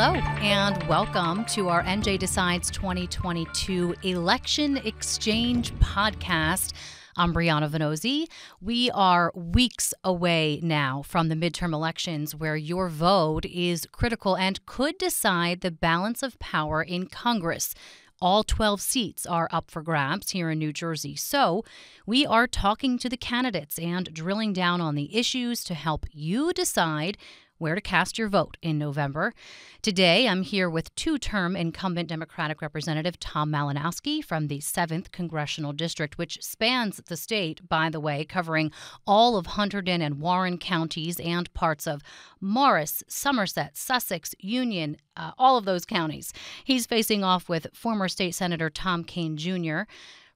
Hello, and welcome to our NJ Decides 2022 Election Exchange podcast. I'm Briana Vannozzi. We are weeks away now from the midterm elections, where your vote is critical and could decide the balance of power in Congress. All 12 seats are up for grabs here in New Jersey. So, we are talking to the candidates and drilling down on the issues to help you decide where to cast your vote in November. Today, I'm here with two term incumbent Democratic Representative Tom Malinowski from the 7th Congressional District, which spans the state, by the way, covering all of Hunterdon and Warren counties and parts of Morris, Somerset, Sussex, Union, uh, all of those counties. He's facing off with former State Senator Tom Kean Jr.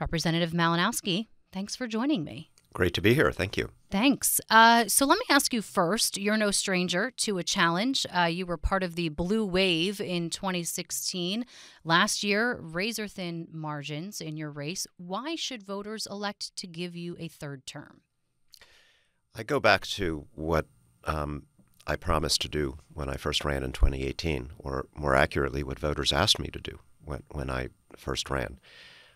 Representative Malinowski, thanks for joining me. Great to be here. Thank you. Thanks. Uh, so let me ask you first. You're no stranger to a challenge. Uh, you were part of the Blue Wave in 2016. Last year, razor thin margins in your race. Why should voters elect to give you a third term? I go back to what um, I promised to do when I first ran in 2018, or more accurately, what voters asked me to do when, when I first ran.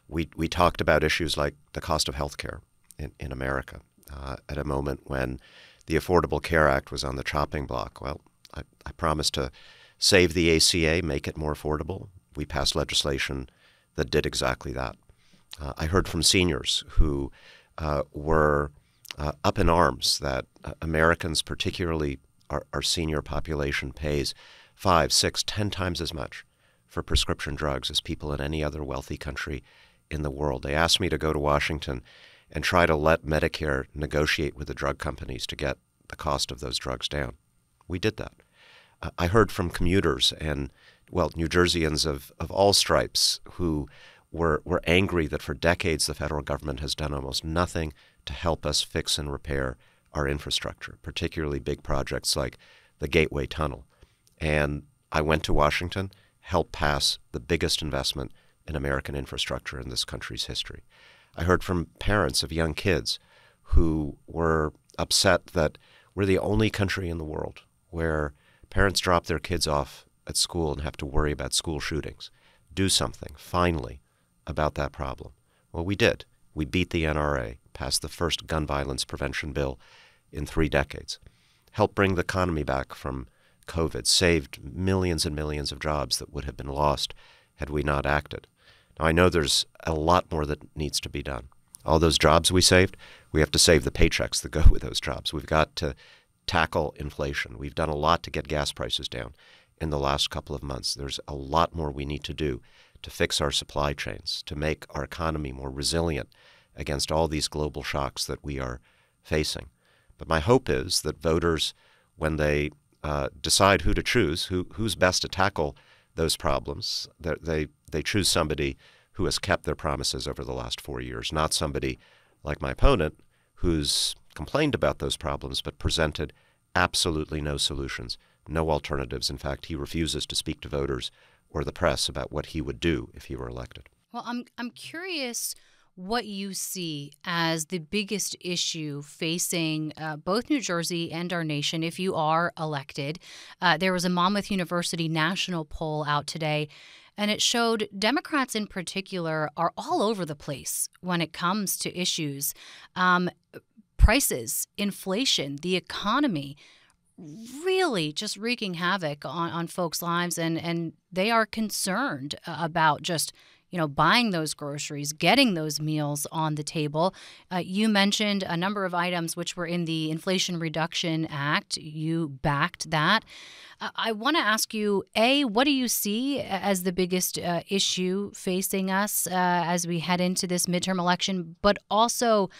We, we talked about issues like the cost of health care in, in America uh, at a moment when the Affordable Care Act was on the chopping block. Well, I, I promised to save the ACA, make it more affordable. We passed legislation that did exactly that. Uh, I heard from seniors who uh, were uh, up in arms that uh, Americans, particularly our, our, senior population, pays five, six, ten times as much for prescription drugs as people in any other wealthy country in the world. They asked me to go to Washington and try to let Medicare negotiate with the drug companies to get the cost of those drugs down. We did that. I heard from commuters and, well, New Jerseyans of, of all stripes who were, were angry that for decades the federal government has done almost nothing to help us fix and repair our infrastructure, particularly big projects like the Gateway Tunnel. And I went to Washington, helped pass the biggest investment in American infrastructure in this country's history. I heard from parents of young kids who were upset that we're the only country in the world where parents drop their kids off at school and have to worry about school shootings. Do something, finally, about that problem. Well, we did. We beat the NRA, passed the first gun violence prevention bill in three decades, helped bring the economy back from COVID, saved millions and millions of jobs that would have been lost had we not acted. Now, I know there's a lot more that needs to be done. All those jobs we saved, we have to save the paychecks that go with those jobs. We've got to tackle inflation. We've done a lot to get gas prices down in the last couple of months. There's a lot more we need to do to fix our supply chains, to make our economy more resilient against all these global shocks that we are facing. But my hope is that voters, when they uh, decide who to choose, who, who's best to tackle those problems, they, they choose somebody who has kept their promises over the last four years, not somebody like my opponent who's complained about those problems but presented absolutely no solutions, no alternatives. In fact, he refuses to speak to voters or the press about what he would do if he were elected. Well, I'm I'm curious what you see as the biggest issue facing uh, both New Jersey and our nation if you are elected. Uh, there was a Monmouth University national poll out today, and it showed Democrats in particular are all over the place when it comes to issues. Um, prices, inflation, the economy really just wreaking havoc on, on folks' lives and, and they are concerned uh, about just you know, buying those groceries, getting those meals on the table. Uh, you mentioned a number of items which were in the Inflation Reduction Act. You backed that. Uh, I want to ask you A, what do you see as the biggest uh, issue facing us uh, as we head into this midterm election? But also,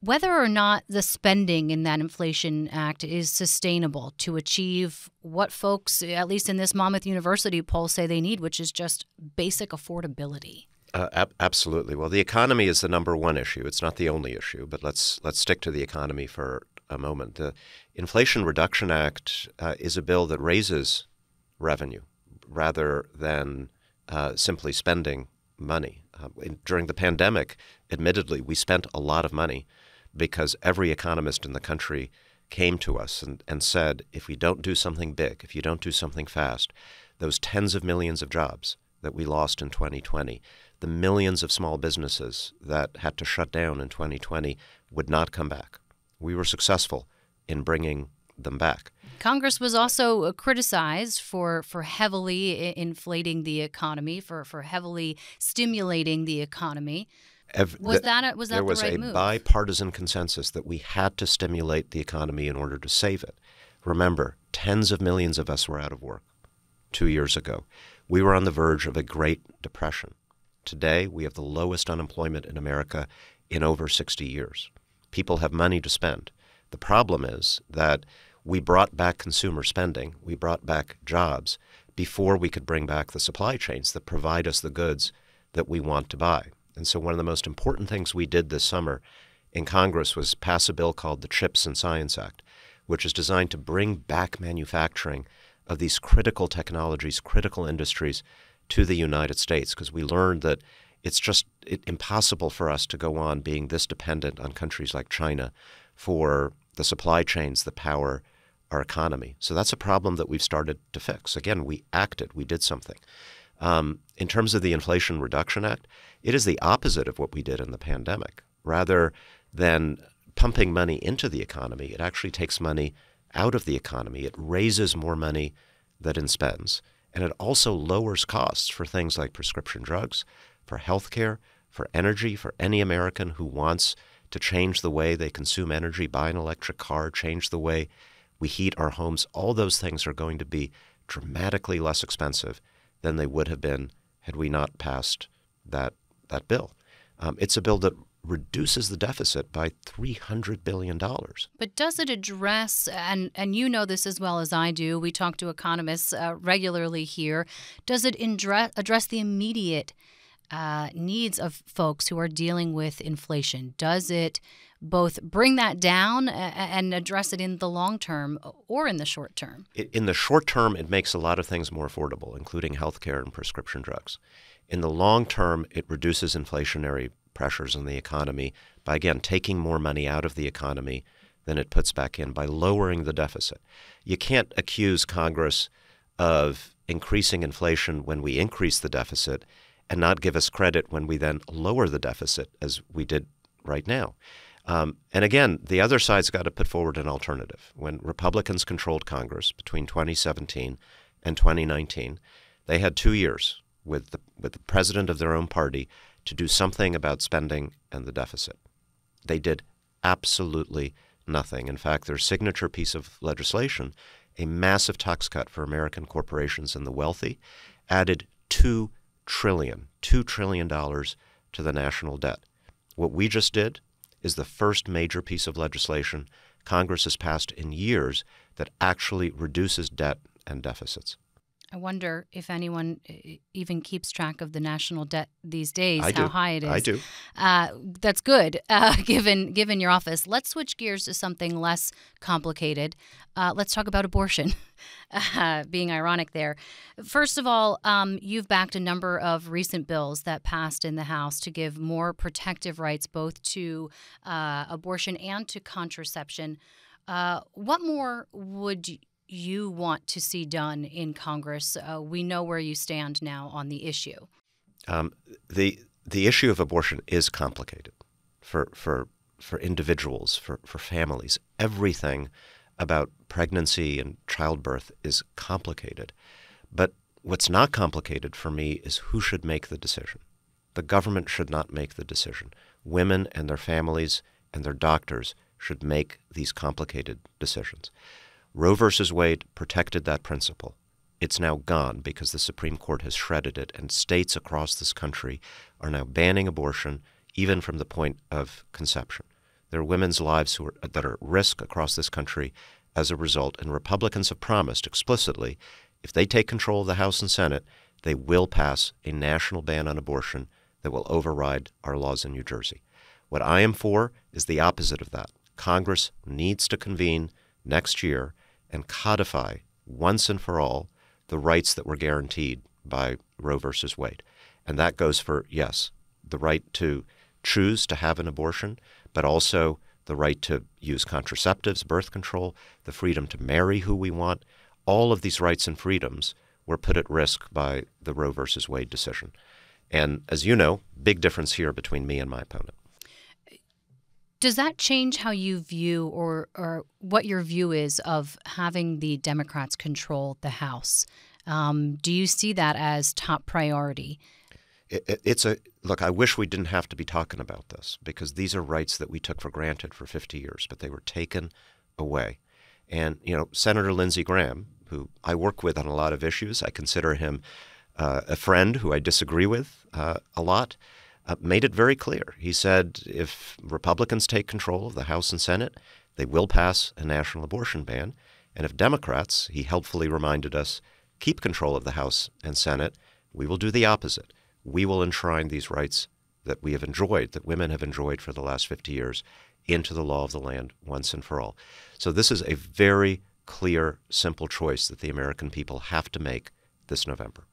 whether or not the spending in that Inflation Act is sustainable to achieve what folks, at least in this Monmouth University poll, say they need, which is just basic affordability. Uh, ab- absolutely. Well, the economy is the number one issue. It's not the only issue, but let's let's stick to the economy for a moment. The Inflation Reduction Act uh, is a bill that raises revenue rather than uh, simply spending money. Uh, in, during the pandemic, admittedly, we spent a lot of money because every economist in the country came to us and, and said, if we don't do something big, if you don't do something fast, those tens of millions of jobs that we lost in 2020, the millions of small businesses that had to shut down in 2020 would not come back. We were successful in bringing them back. Congress was also uh, criticized for for heavily inflating the economy, for for heavily stimulating the economy. Was that a, was that there was the right a move? bipartisan consensus that we had to stimulate the economy in order to save it. Remember, tens of millions of us were out of work two years ago. We were on the verge of a Great Depression. Today, we have the lowest unemployment in America in over 60 years. People have money to spend. The problem is that we brought back consumer spending, we brought back jobs before we could bring back the supply chains that provide us the goods that we want to buy. And so, one of the most important things we did this summer in Congress was pass a bill called the CHIPS and Science Act, which is designed to bring back manufacturing of these critical technologies, critical industries to the United States, because we learned that it's just it, impossible for us to go on being this dependent on countries like China for the supply chains that power our economy. So that's a problem that we've started to fix. Again, we acted, we did something. Um, in terms of the Inflation Reduction Act, it is the opposite of what we did in the pandemic. Rather than pumping money into the economy, it actually takes money out of the economy. It raises more money than it spends. And it also lowers costs for things like prescription drugs, for health care, for energy, for any American who wants to change the way they consume energy, buy an electric car, change the way we heat our homes. All those things are going to be dramatically less expensive than they would have been had we not passed that that bill. Um, it's a bill that reduces the deficit by $300 billion. But does it address, and, and you know this as well as I do, we talk to economists uh, regularly here, does it address, address the immediate uh, needs of folks who are dealing with inflation? Does it both bring that down and address it in the long term or in the short term? In the short term, it makes a lot of things more affordable, including health care and prescription drugs. In the long term, it reduces inflationary pressures in the economy by, again, taking more money out of the economy than it puts back in by lowering the deficit. You can't accuse Congress of increasing inflation when we increase the deficit and not give us credit when we then lower the deficit, as we did right now. Um, and again, the other side's got to put forward an alternative. When Republicans controlled Congress between 2017 and 2019, they had two years with the, with the president of their own party to do something about spending and the deficit. They did absolutely nothing. In fact, their signature piece of legislation, a massive tax cut for American corporations and the wealthy, added two trillion, two trillion dollars to the national debt. What we just did is the first major piece of legislation Congress has passed in years that actually reduces debt and deficits. I wonder if anyone even keeps track of the national debt these days, I how do. high it is. I do. Uh, that's good, uh, given given your office. Let's switch gears to something less complicated. Uh, let's talk about abortion. Uh, being ironic there. First of all, um, you've backed a number of recent bills that passed in the House to give more protective rights both to uh, abortion and to contraception. Uh, what more would you want to see done in Congress. Uh, we know where you stand now on the issue. Um, the the issue of abortion is complicated for for for individuals, for, for families. Everything about pregnancy and childbirth is complicated. But what's not complicated for me is who should make the decision. The government should not make the decision. Women and their families and their doctors should make these complicated decisions. Roe v. Wade protected that principle. It's now gone because the Supreme Court has shredded it, and states across this country are now banning abortion even from the point of conception. There are women's lives are, that are at risk across this country as a result, and Republicans have promised explicitly if they take control of the House and Senate, they will pass a national ban on abortion that will override our laws in New Jersey. What I am for is the opposite of that. Congress needs to convene next year and codify once and for all the rights that were guaranteed by Roe versus Wade. And that goes for, yes, the right to choose to have an abortion, but also the right to use contraceptives, birth control, the freedom to marry who we want. All of these rights and freedoms were put at risk by the Roe versus Wade decision. And as you know, big difference here between me and my opponent. Does that change how you view or, or what your view is of having the Democrats control the House? Um, do you see that as top priority? It, it, it's a look. I wish we didn't have to be talking about this because these are rights that we took for granted for 50 years, but they were taken away. And you know, Senator Lindsey Graham, who I work with on a lot of issues, I consider him uh, a friend who I disagree with uh, a lot uh, made it very clear. He said if Republicans take control of the House and Senate, they will pass a national abortion ban. And if Democrats, he helpfully reminded us, keep control of the House and Senate, we will do the opposite. We will enshrine these rights that we have enjoyed, that women have enjoyed for the last 50 years, into the law of the land once and for all. So this is a very clear, simple choice that the American people have to make this November.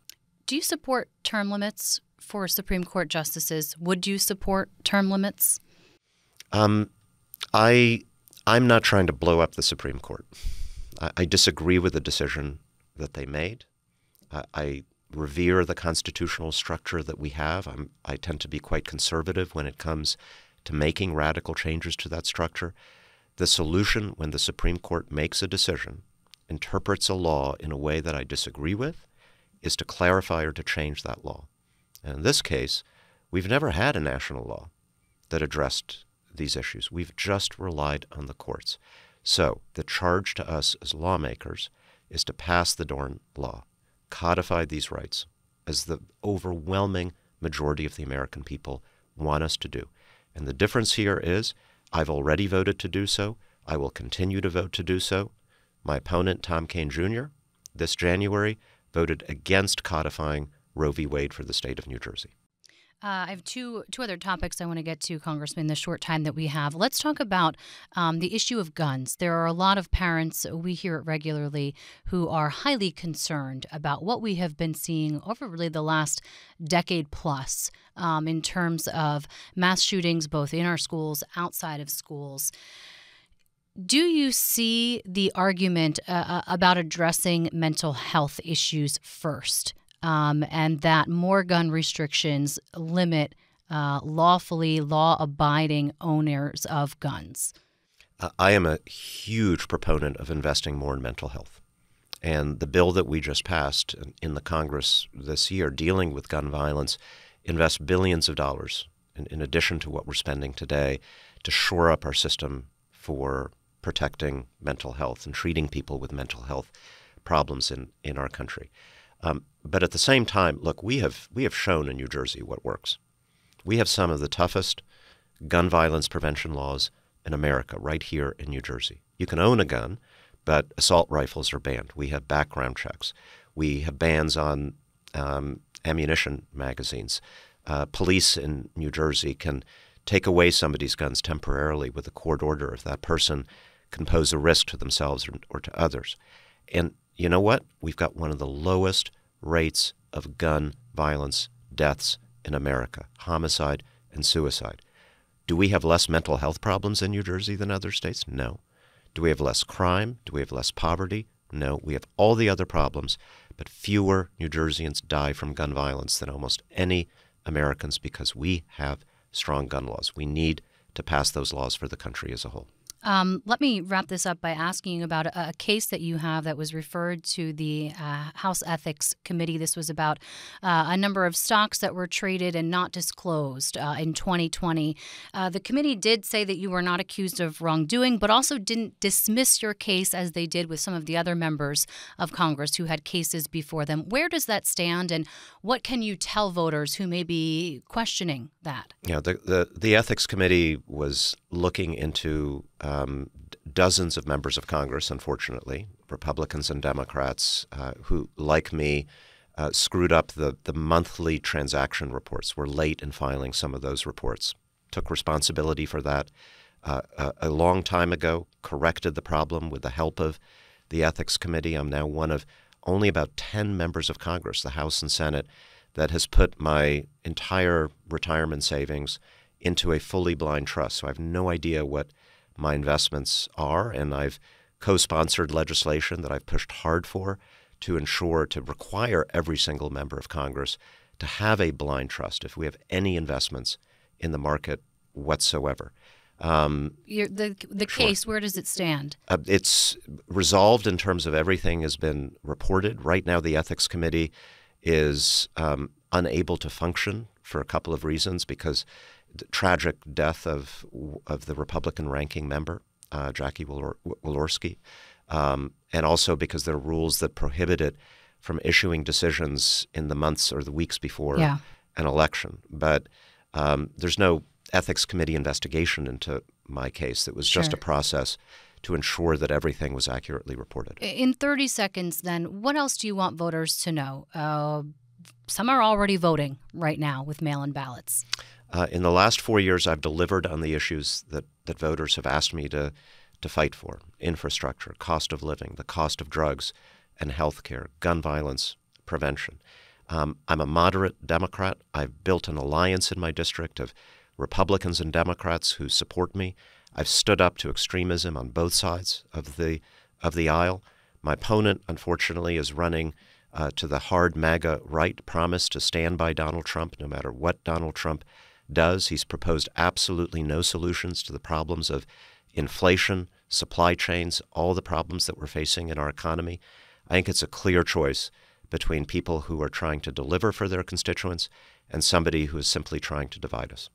Do you support term limits for Supreme Court justices. Would you support term limits? Um, I I'm not trying to blow up the Supreme Court. I, I disagree with the decision that they made. I, I revere the constitutional structure that we have. I'm, I tend to be quite conservative when it comes to making radical changes to that structure. The solution, when the Supreme Court makes a decision, interprets a law in a way that I disagree with, is to clarify or to change that law. And in this case, we've never had a national law that addressed these issues. We've just relied on the courts. So the charge to us as lawmakers is to pass the Dorn Law, codify these rights, as the overwhelming majority of the American people want us to do. And the difference here is I've already voted to do so. I will continue to vote to do so. My opponent, Tom Kean Jr., this January voted against codifying Roe v. Wade for the state of New Jersey. Uh, I have two two other topics I want to get to, Congressman. In the short time that we have, let's talk about um, the issue of guns. There are a lot of parents we hear it regularly who are highly concerned about what we have been seeing over really the last decade plus um, in terms of mass shootings, both in our schools, outside of schools. Do you see the argument uh, uh about addressing mental health issues first? Um, and that more gun restrictions limit uh, lawfully law abiding owners of guns. I am a huge proponent of investing more in mental health. And the bill that we just passed in the Congress this year dealing with gun violence invests billions of dollars in, in addition to what we're spending today to shore up our system for protecting mental health and treating people with mental health problems in, in our country. Um, but at the same time, look, we have we have shown in New Jersey what works. We have some of the toughest gun violence prevention laws in America, right here in New Jersey. You can own a gun, but assault rifles are banned. We have background checks. We have bans on um, ammunition magazines. Uh, police in New Jersey can take away somebody's guns temporarily with a court order if that person can pose a risk to themselves or, or to others. And you know what? We've got one of the lowest rates of gun violence deaths in America homicide and suicide. Do we have less mental health problems in New Jersey than other states? No. Do we have less crime? Do we have less poverty? No. We have all the other problems, but fewer New Jerseyans die from gun violence than almost any Americans because we have strong gun laws. We need to pass those laws for the country as a whole. Um, let me wrap this up by asking about a, a, case that you have that was referred to the uh, House Ethics Committee. This was about uh, a number of stocks that were traded and not disclosed uh, in 2020. Uh, the committee did say that you were not accused of wrongdoing, but also didn't dismiss your case as they did with some of the other members of Congress who had cases before them. Where does that stand, and what can you tell voters who may be questioning that? Yeah, the, the, the Ethics Committee was looking into um, dozens of members of Congress, unfortunately, Republicans and Democrats, uh, who, like me, uh, screwed up the, the monthly transaction reports, were late in filing some of those reports, took responsibility for that uh, a, a, long time ago, corrected the problem with the help of the Ethics Committee. I'm now one of only about 10 members of Congress, the House and Senate, that has put my entire retirement savings into a fully blind trust. So I have no idea what my investments are, and I've co sponsored legislation that I've pushed hard for to ensure to require every single member of Congress to have a blind trust if we have any investments in the market whatsoever. Um, the the sure. case, where does it stand? Uh, it's resolved in terms of everything has been reported. Right now, the ethics committee is um, unable to function for a couple of reasons because tragic death of of the Republican ranking member uh, Jackie Walorski, um, and also because there are rules that prohibit it from issuing decisions in the months or the weeks before yeah. an election. But um, there's no ethics committee investigation into my case. It was sure. just a process to ensure that everything was accurately reported. In 30 seconds, then, what else do you want voters to know? Uh, some are already voting right now with mail in ballots. Uh, in the last four years, I've delivered on the issues that, that voters have asked me to, to fight for infrastructure, cost of living, the cost of drugs and health care, gun violence prevention. Um, I'm a moderate Democrat. I've built an alliance in my district of Republicans and Democrats who support me. I've stood up to extremism on both sides of the of the aisle. My opponent, unfortunately, is running uh, to the hard MAGA right promise to stand by Donald Trump no matter what Donald Trump does. He's proposed absolutely no solutions to the problems of inflation, supply chains, all the problems that we're facing in our economy. I think it's a clear choice between people who are trying to deliver for their constituents and somebody who is simply trying to divide us.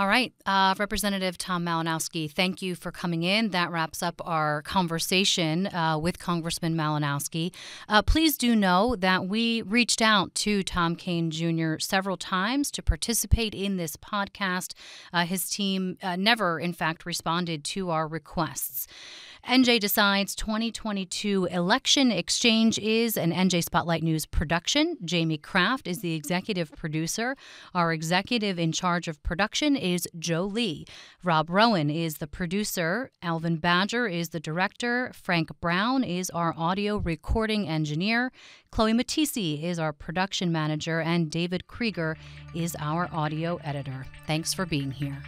All right. Uh, Representative Tom Malinowski, thank you for coming in. That wraps up our conversation uh, with Congressman Malinowski. Uh, please do know that we reached out to Tom Kean Jr. several times to participate in this podcast. Uh, his team uh, never, in fact, responded to our requests. NJ Decides 2022 Election Exchange is an NJ Spotlight News production. Jamie Kraft is the executive producer. Our executive in charge of production is Joe Lee. Rob Rowan is the producer. Alvin Badger is the director. Frank Brown is our audio recording engineer. Chloe Matisse is our production manager. And David Krieger is our audio editor. Thanks for being here.